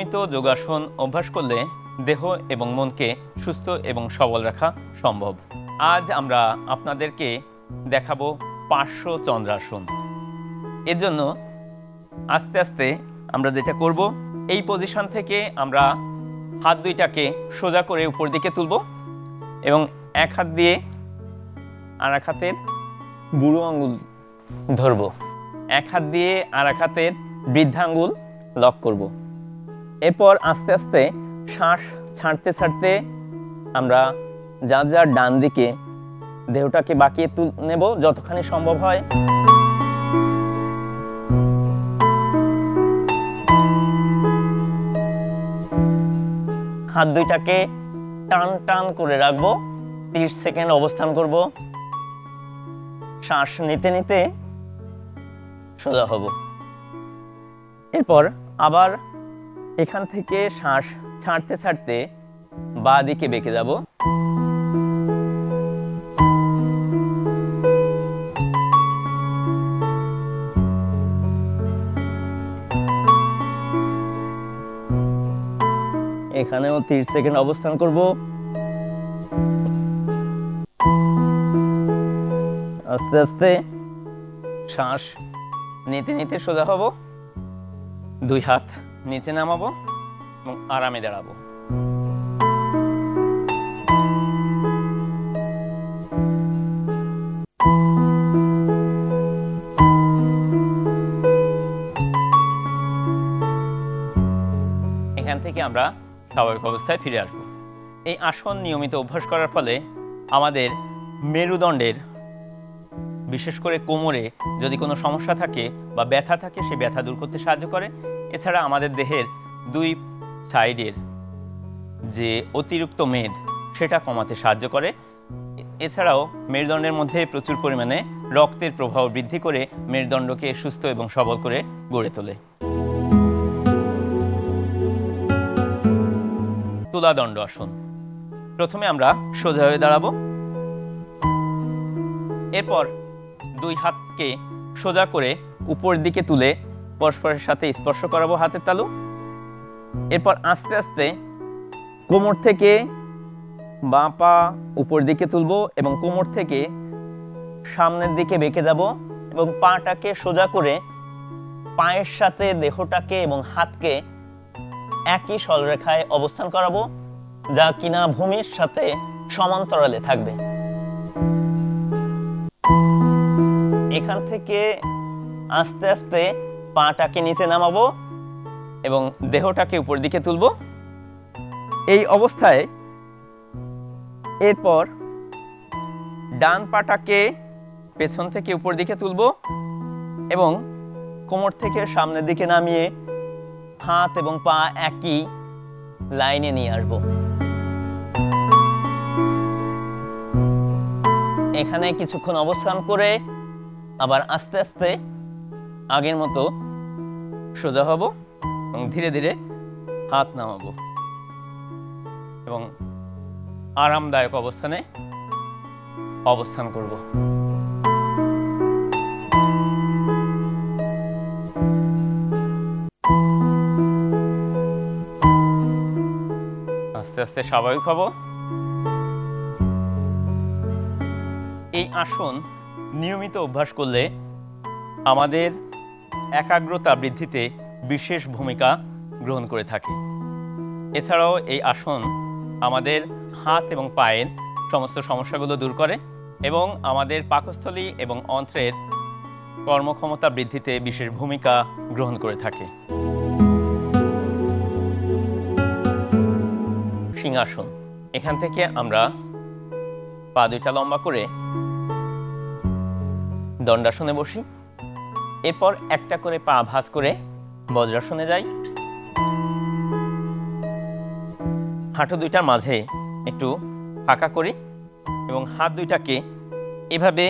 নিয়মিত যোগাসন অভ্যাস করলে দেহ এবং মনকে সুস্থ এবং সবল রাখা সম্ভব। আজ আমরা আপনাদেরকে দেখাবো পার্শ্ব চন্দ্রাসন। এর জন্য আস্তে আস্তে আমরা যেটা করব, এই পজিশন থেকে আমরা হাত দুইটাকে সোজা করে উপর দিকে তুলব এবং এক হাত দিয়ে আর এক হাতের বুড়ো আঙ্গুল ধরব। এক হাত দিয়ে আর এক হাতের বৃদ্ধাঙ্গুল লক করব। এরপর আস্তে আস্তে শ্বাস ছাড়তে ছাড়তে আমরা যা যার ডান দিকে দেহটাকে বাঁকিয়ে তুল নেব যতখানি সম্ভব হয়। হাত দুইটাকে টান টান করে রাখব, তিরিশ সেকেন্ড অবস্থান করব। শ্বাস নিতে নিতে সোজা হব। এরপর আবার এখান থেকে শ্বাস ছাড়তে ছাড়তে বা দিকে বেঁকে যাব। এখানেও তিরিশ সেকেন্ড অবস্থান করব। আস্তে আস্তে শ্বাস নিতে নিতে সোজা হব। দুই হাত। নিচে নামাবো এবং আরামে দাঁড়াবো। এখান থেকে আমরা স্বাভাবিক অবস্থায় ফিরে আসব। এই আসন নিয়মিত অভ্যাস করার ফলে আমাদের মেরুদণ্ডের, বিশেষ করে কোমরে যদি কোনো সমস্যা থাকে বা ব্যথা থাকে সেই ব্যথা দূর করতে সাহায্য করে। এছাড়া আমাদের দেহের দুই সাইডের যে অতিরিক্ত মেদ, সেটা কমাতে সাহায্য করে। এছাড়াও মেরুদণ্ডের মধ্যে প্রচুর পরিমাণে রক্তের প্রবাহ বৃদ্ধি করে মেরুদণ্ডকে সুস্থ এবং সবল করে গড়ে তোলে। তুলাদণ্ড আসন। প্রথমে আমরা সোজা হয়ে দাঁড়াবো। এরপর দুই হাতকে সোজা করে উপর দিকে তুলে পরস্পরের সাথে স্পর্শ করাবো হাতের তালু। এরপর আস্তে আস্তে কোমর থেকে বাঁ পা উপর দিকে তুলবো এবং কোমর থেকে সামনের দিকে বেঁকে যাব এবং পাটাকে সোজা করে পায়ের সাথে দেহটাকে এবং হাতকে একই সলরেখায় অবস্থান করাবো, যা কিনা ভূমির সাথে সমান্তরালে থাকবে। এখান থেকে আস্তে আস্তে পাটাকে নিচে নামাবো এবং দেহটাকে উপর দিকে তুলব। এই অবস্থায় এরপর ডান পাটাকে পেছন থেকে উপর দিকে তুলব এবং কোমর থেকে সামনের দিকে নামিয়ে হাত এবং পা একই লাইনে নিয়ে আসব। এখানে কিছুক্ষণ অবস্থান করে আবার আস্তে আস্তে আগের মতো সোজা হব এবং ধীরে ধীরে হাত নামাবো। এবং আরামদায়ক অবস্থানে অবস্থান করব। আস্তে আস্তে স্বাভাবিক হব। এই আসন নিয়মিত অভ্যাস করলে আমাদের একাগ্রতা বৃদ্ধিতে বিশেষ ভূমিকা গ্রহণ করে থাকে। এছাড়াও এই আসন আমাদের হাত এবং পায়ের সমস্ত সমস্যাগুলো দূর করে এবং আমাদের পাকস্থলী এবং অন্ত্রের কর্মক্ষমতা বৃদ্ধিতে বিশেষ ভূমিকা গ্রহণ করে থাকে। সিংহাসন, এখান থেকে আমরা পা দুইটা লম্বা করে দণ্ডাসনে বসি। এরপর একটা করে পা ভাঁজ করে বজ্রাসনে যাই। হাঁটু দুইটার মাঝে একটু ফাঁকা করি এবং হাত দুইটাকে এভাবে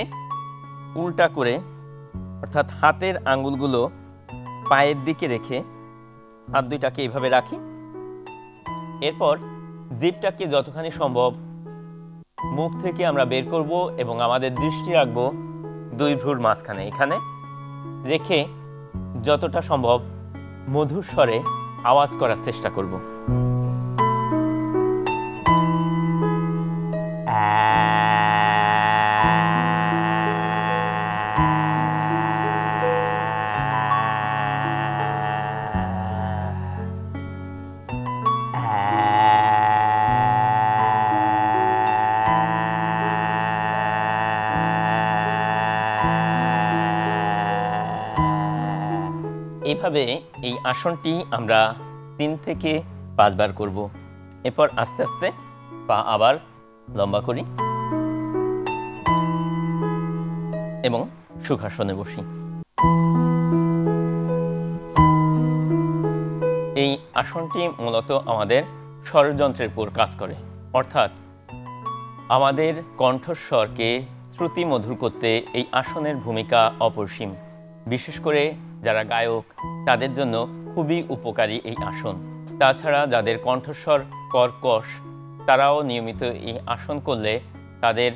উল্টা করে, অর্থাৎ হাতের আঙ্গুলগুলো পায়ের দিকে রেখে হাত দুইটাকে এভাবে রাখি। এরপর জিপটাকে যতখানি সম্ভব মুখ থেকে আমরা বের করব এবং আমাদের দৃষ্টি রাখব দুই ভ্রুর মাঝখানে। এখানে রেখে যতটা সম্ভব মধুর স্বরে আওয়াজ করার চেষ্টা করব। এইভাবে এই আসনটি আমরা তিন থেকে পাঁচবার করব। এরপর আস্তে আস্তে পা আবার লম্বা করি এবং সুখাসনে বসি। এই আসনটি মূলত আমাদের স্বরযন্ত্রের উপর কাজ করে। অর্থাৎ আমাদের কণ্ঠস্বরকে শ্রুতি মধুর করতে এই আসনের ভূমিকা অপরিসীম। বিশেষ করে যারা গায়ক, তাদের জন্য খুবই উপকারী এই আসন। তাছাড়া যাদের কণ্ঠস্বর কর্কশ, তারাও নিয়মিত এই আসন করলে তাদের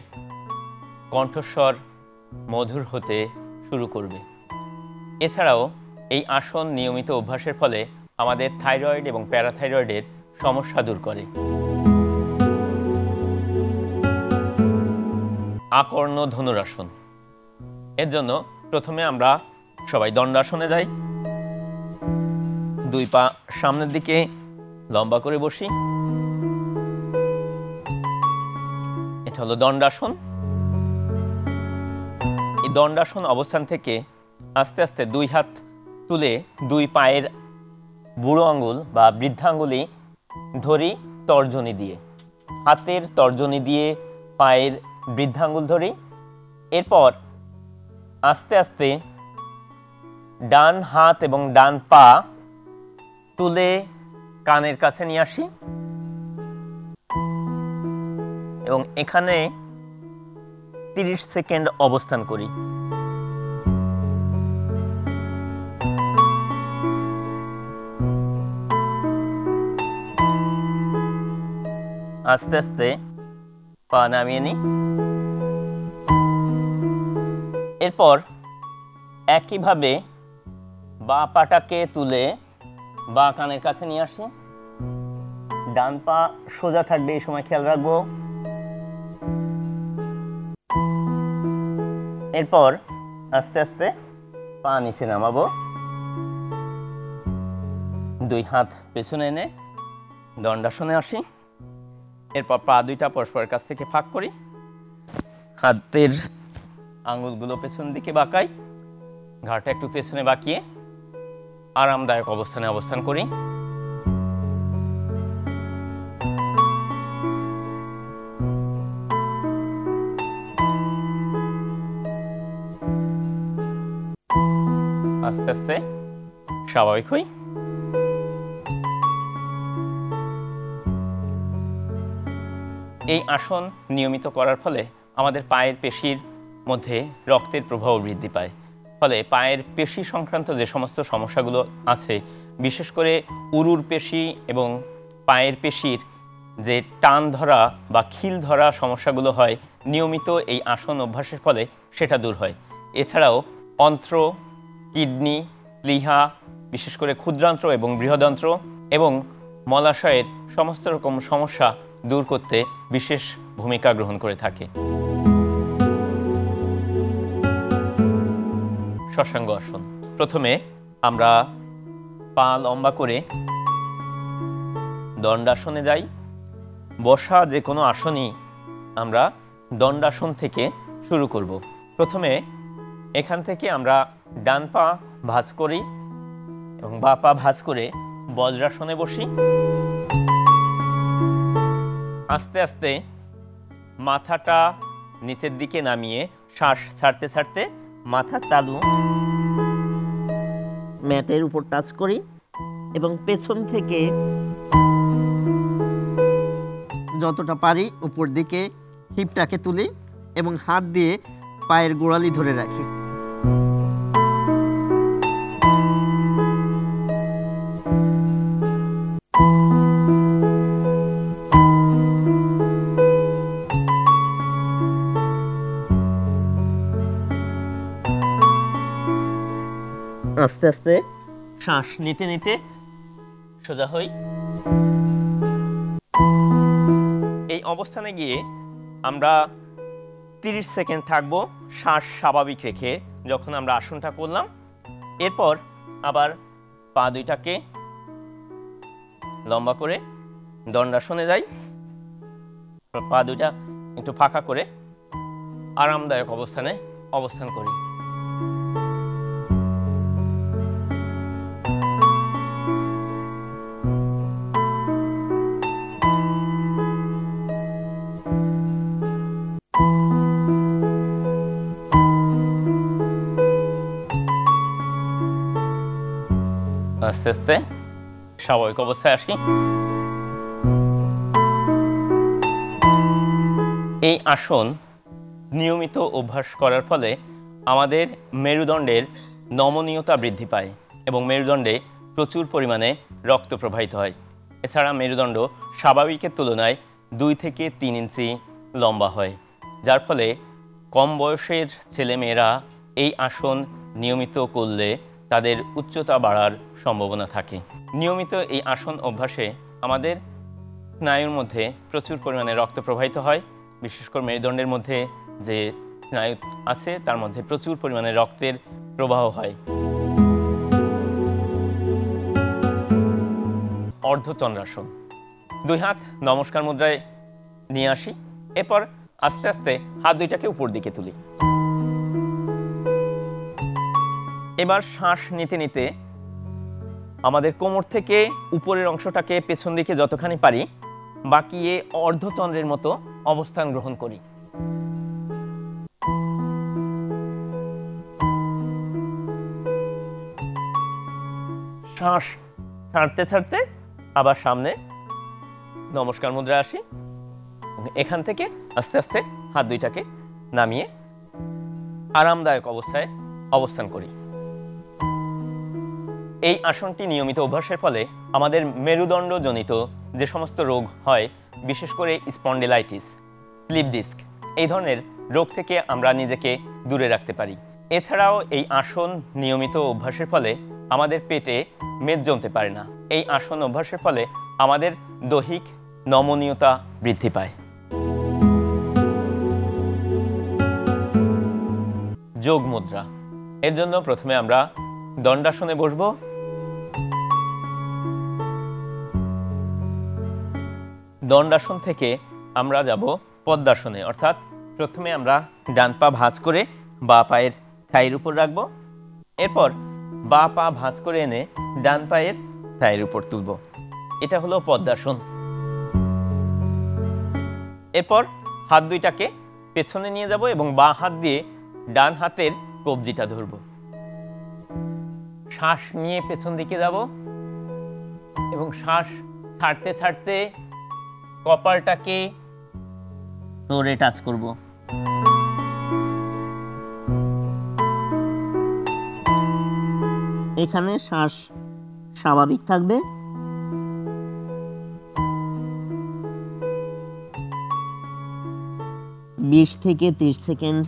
কণ্ঠস্বর মধুর হতে শুরু করবে। এছাড়াও এই আসন নিয়মিত অভ্যাসের ফলে আমাদের থাইরয়েড এবং প্যারাথাইরয়েডের সমস্যা দূর করে। আকর্ণ ধনুরাসন এর জন্য প্রথমে আমরা সবাই দণ্ডাসনে যাই। দুই পা সামনের দিকে লম্বা করে বসি। এটা হলো দণ্ডাসন। এই দণ্ডাসন অবস্থান থেকে আস্তে আস্তে দুই হাত তুলে দুই পায়ের বুড়ো আঙ্গুল বা বৃদ্ধাঙ্গুলি ধরি তর্জনী দিয়ে। হাতের তর্জনী দিয়ে পায়ের বৃদ্ধাঙ্গুল ধরি। এরপর আস্তে আস্তে ডান হাত এবং ডান পা তুলে কানের কাছে নিয়ে আসি। এবং এখানে তিরিশ সেকেন্ড অবস্থান করি। আস্তে আস্তে পা নামিয়ে নিই। এরপর একইভাবে বা পাটাকে তুলে বা কানের কাছে নিয়ে আসি? ডান পা সোজা থাকবে, এই সময় খেয়াল রাখব। এরপর আস্তে আস্তে পা নিচে নামাবো। দুই হাত পেছনে এনে দণ্ডাসনে আসি। এরপর পা দুইটা পরস্পরের কাছ থেকে ফাঁক করি। হাতের আঙুলগুলো পেছন দিকে বাঁকাই। ঘাড়টা একটু পেছনে বাঁকিয়ে আরামদায়ক অবস্থানে অবস্থান করি। আস্তে আস্তে স্বাভাবিক হই। এই আসন নিয়মিত করার ফলে আমাদের পায়ের পেশির মধ্যে রক্তের প্রবাহ বৃদ্ধি পায়। ফলে পায়ের পেশি সংক্রান্ত যে সমস্ত সমস্যাগুলো আছে, বিশেষ করে উরুর পেশি এবং পায়ের পেশির যে টান ধরা বা খিল ধরা সমস্যাগুলো হয়, নিয়মিত এই আসন অভ্যাসের ফলে সেটা দূর হয়। এছাড়াও অন্ত্র, কিডনি প্লিহা বিশেষ করে ক্ষুদ্রান্ত্র এবং বৃহদন্ত্র এবং মলাশয়ের সমস্ত রকম সমস্যা দূর করতে বিশেষ ভূমিকা গ্রহণ করে থাকে। শশাঙ্গ আসন। প্রথমে আমরা পা লম্বা করে দণ্ডাসনে যাই। বসা যে কোনো আসনই আমরা দণ্ডাসন থেকে শুরু করব। প্রথমে এখান থেকে আমরা ডান পা ভাঁজ করি এবং বা পা ভাঁজ করে বজ্রাসনে বসি। আস্তে আস্তে মাথাটা নিচের দিকে নামিয়ে শ্বাস ছাড়তে ছাড়তে মাথার তালু ম্যাটের উপর টাচ করি এবং পেছন থেকে যতটা পারি উপর দিকে হিপটাকে তুলি এবং হাত দিয়ে পায়ের গোড়ালি ধরে রাখি। আস্তে আস্তে। শ্বাস নিতে নিতে সোজা হই। এই অবস্থানে গিয়ে আমরা 30 সেকেন্ড থাকব শ্বাস স্বাভাবিক রেখে, যখন আমরা আসনটা করলাম। এরপর আবার পা দুইটাকে লম্বা করে দণ্ডাসনে যাই। পা দুইটা একটু ফাঁকা করে আরামদায়ক অবস্থানে অবস্থান করি। আস্তে আস্তে স্বাভাবিক অবস্থায় আসি। এই আসন নিয়মিত অভ্যাস করার ফলে আমাদের মেরুদণ্ডের নমনীয়তা বৃদ্ধি পায় এবং মেরুদণ্ডে প্রচুর পরিমাণে রক্ত প্রবাহিত হয়। এছাড়া মেরুদণ্ড স্বাভাবিকের তুলনায় দুই থেকে তিন ইঞ্চি লম্বা হয়, যার ফলে কম বয়সের ছেলেমেয়েরা এই আসন নিয়মিত করলে তাদের উচ্চতা বাড়ার সম্ভাবনা থাকে। নিয়মিত এই আসন অভ্যাসে আমাদের স্নায়ুর মধ্যে প্রচুর পরিমাণে রক্ত প্রবাহিত হয়। বিশেষ করে মেরুদণ্ডের মধ্যে যে স্নায়ু আছে, তার মধ্যে প্রচুর পরিমাণে রক্তের প্রবাহ হয়। অর্ধচন্দ্রাসন। দুই হাত নমস্কার মুদ্রায় নিয়ে আসি। এরপর আস্তে আস্তে হাত দুইটাকে উপর দিকে তুলি। এবার শ্বাস নিতে নিতে আমাদের কোমর থেকে উপরের অংশটাকে পেছন দিকে যতখানি পারি বাকিয়ে অর্ধচন্দ্রের মতো অবস্থান গ্রহণ করি। শ্বাস ছাড়তে ছাড়তে আবার সামনে নমস্কার মুদ্রা আসি। এখান থেকে আস্তে আস্তে হাত দুইটাকে নামিয়ে আরামদায়ক অবস্থায় অবস্থান করি। এই আসনটি নিয়মিত অভ্যাসের ফলে আমাদের মেরুদণ্ডজনিত যে সমস্ত রোগ হয়, বিশেষ করে স্পন্ডিলাইটিস, স্লিপ ডিস্ক, এই ধরনের রোগ থেকে আমরা নিজেকে দূরে রাখতে পারি। এছাড়াও এই আসন নিয়মিত অভ্যাসের ফলে আমাদের পেটে মেদ জমতে পারে না। এই আসন অভ্যাসের ফলে আমাদের দৈহিক নমনীয়তা বৃদ্ধি পায়। যোগ মুদ্রা। এর জন্য প্রথমে আমরা দণ্ডাসনে বসবো। দণ্ডাসন থেকে আমরা যাব পদ্মাসনে। অর্থাৎ প্রথমে আমরা ডান পা ভাঁজ করে বা পায়ের থাইয়ের উপর রাখব। এরপর বা পা ভাঁজ করে এনে ডান পায়ের থাইয়ের উপর তুলব। এটা হলো পদ্মাসন। এরপর হাত দুইটাকে পেছনে নিয়ে যাব এবং বা হাত দিয়ে ডান হাতের কবজিটা ধরব। শ্বাস নিয়ে পেছন দিকে যাব এবং শ্বাস ছাড়তে ছাড়তে কপালটাকে ফ্লোরে টাচ করব। এখানে শ্বাস স্বাভাবিক থাকবে। বিশ থেকে ত্রিশ সেকেন্ড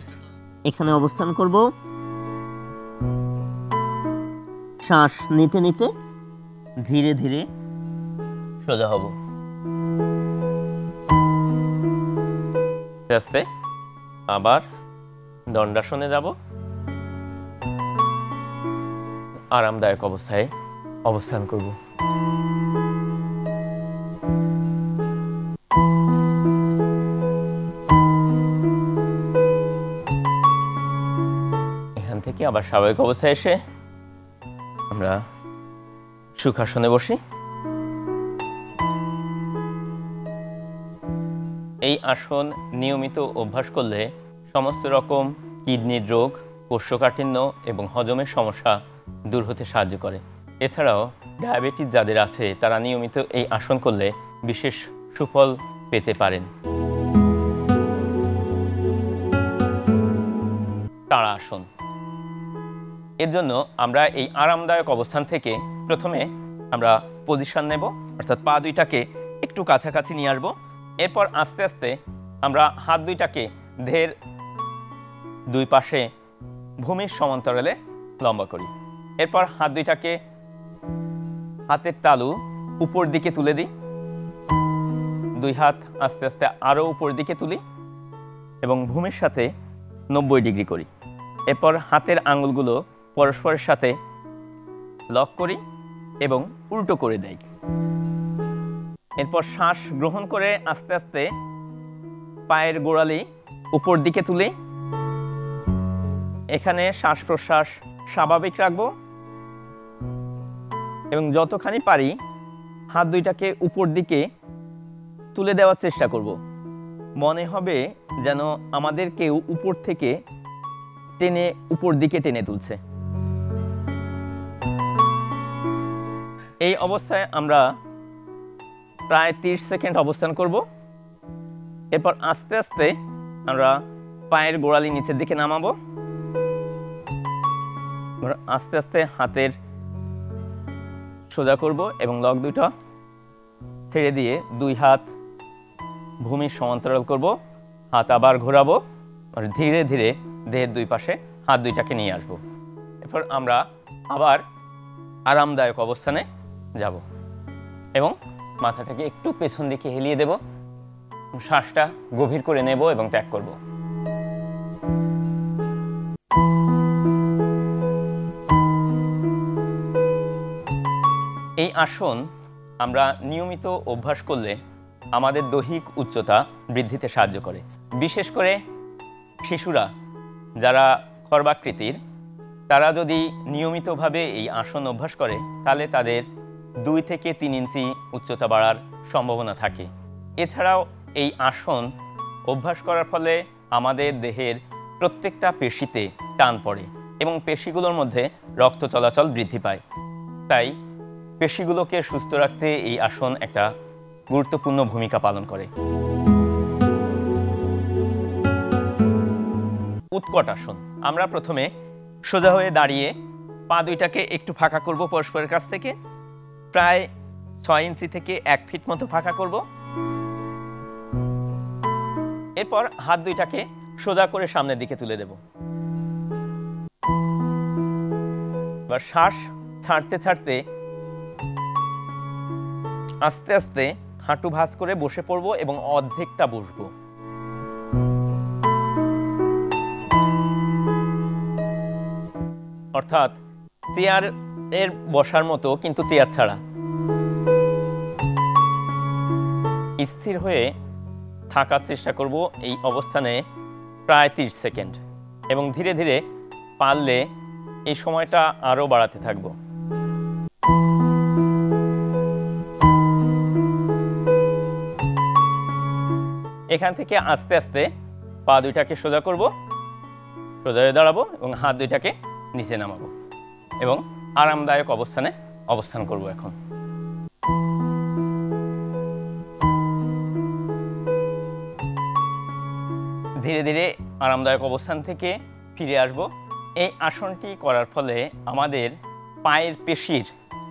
এখানে অবস্থান করব। শ্বাস নিতে নিতে ধীরে ধীরে সোজা হব। আস্তে আবার দণ্ডাসনে যাব। আরামদায়ক অবস্থায় অবস্থান করব। এখান থেকে আবার স্বাভাবিক অবস্থায় এসে আমরা সুখাসনে বসি। এই আসন নিয়মিত অভ্যাস করলে সমস্ত রকম কিডনির রোগ, কোষ্ঠকাঠিন্য এবং হজমের সমস্যা দূর হতে সাহায্য করে। এছাড়াও ডায়াবেটিস যাদের আছে, তারা নিয়মিত এই আসন করলে বিশেষ সুফল পেতে পারেন। তাড়া আসন। এর জন্য আমরা এই আরামদায়ক অবস্থান থেকে প্রথমে আমরা পজিশন নেব, অর্থাৎ পা দুইটাকে একটু কাছাকাছি নিয়ে আসব। এরপর আস্তে আস্তে আমরা হাত দুইটাকে ধের দুই পাশে ভূমির সমান্তরালে লম্বা করি। এরপর হাত দুইটাকে হাতের তালু উপর দিকে তুলে দিই। দুই হাত আস্তে আস্তে আরও উপর দিকে তুলি এবং ভূমির সাথে নব্বই ডিগ্রি করি। এরপর হাতের আঙুলগুলো পরস্পরের সাথে লক করি এবং উল্টো করে দেই। এরপর শ্বাস গ্রহণ করে আস্তে আস্তে পায়ের গোড়ালি উপর দিকে তুলি। এখানে শ্বাস প্রশ্বাস স্বাভাবিক রাখব। এবং যতখানি পারি হাত দুইটাকে উপর দিকে তুলে দেওয়ার চেষ্টা করব। মনে হবে যেন আমাদের কেউ উপর থেকে টেনে উপর দিকে টেনে তুলছে। এই অবস্থায় আমরা প্রায় 30 সেকেন্ড অবস্থান করব। এরপর আস্তে আস্তে আমরা পায়ের গোড়ালি নিচের দিকে নামাবো। আস্তে আস্তে হাতের সোজা করব এবং লক দুটো ছেড়ে দিয়ে দুই হাত ভূমির সমান্তরাল করব। হাত আবার ঘোরাবো আর ধীরে ধীরে দেহের দুই পাশে হাত দুইটাকে নিয়ে আসব। এরপর আমরা আবার আরামদায়ক অবস্থানে যাব এবং মাথাটাকে একটু পেছন দিকে হেলিয়ে দেব। শ্বাসটা গভীর করে নেব এবং ত্যাগ করব। এই আসন আমরা নিয়মিত অভ্যাস করলে আমাদের দৈহিক উচ্চতা বৃদ্ধিতে সাহায্য করে। বিশেষ করে শিশুরা যারা খর্বাকৃতির, তারা যদি নিয়মিতভাবে এই আসন অভ্যাস করে, তাহলে তাদের দুই থেকে তিন ইঞ্চি উচ্চতা বাড়ার সম্ভাবনা থাকে। এছাড়াও এই আসন অভ্যাস করার ফলে আমাদের দেহের প্রত্যেকটা পেশিতে টান পড়ে এবং পেশিগুলোর মধ্যে রক্ত চলাচল বৃদ্ধি পায়। তাই পেশিগুলোকে সুস্থ রাখতে এই আসন একটা গুরুত্বপূর্ণ ভূমিকা পালন করে। উৎকট আসন। আমরা প্রথমে সোজা হয়ে দাঁড়িয়ে পা দুইটাকে একটু ফাঁকা করব পরস্পরের কাছ থেকে। প্রায় ছয় ইঞ্চি থেকে এক ফিট মতো ফাঁকা করব। এরপর হাত দুইটাকে সোজা করে সামনের দিকে তুলে দেব। এবার শ্বাস ছাড়তে ছাড়তে আস্তে আস্তে হাঁটু ভাঁজ করে বসে পড়ব এবং অর্ধেকটা বসবো। অর্থাৎ চেয়ার এর বসার মতো কিন্তু চেয়ার ছাড়া। স্থির হয়ে থাকার চেষ্টা করব এই অবস্থানে প্রায় 30 সেকেন্ড এবং ধীরে ধীরে পারলে এই সময়টা আরও বাড়াতে থাকব। এখান থেকে আস্তে আস্তে পা দুইটাকে সোজা করব, সোজা হয়ে দাঁড়াবো এবং হাত দুইটাকে নিচে নামাবো এবং আরামদায়ক অবস্থানে অবস্থান করব এখন। ধীরে ধীরে আরামদায়ক অবস্থান থেকে ফিরে আসব। এই আসনটি করার ফলে আমাদের পায়ের পেশির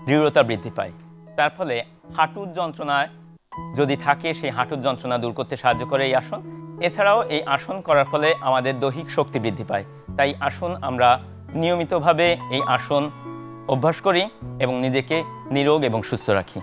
দৃঢ়তা বৃদ্ধি পায়। তার ফলে হাঁটুর যন্ত্রণায় যদি থাকে, সেই হাঁটুর যন্ত্রণা দূর করতে সাহায্য করে এই আসন। এছাড়াও এই আসন করার ফলে আমাদের দৈহিক শক্তি বৃদ্ধি পায়। তাই আসন আমরা নিয়মিতভাবে এই আসন অভ্যাস করি এবং নিজেকে নিরোগ এবং সুস্থ রাখি।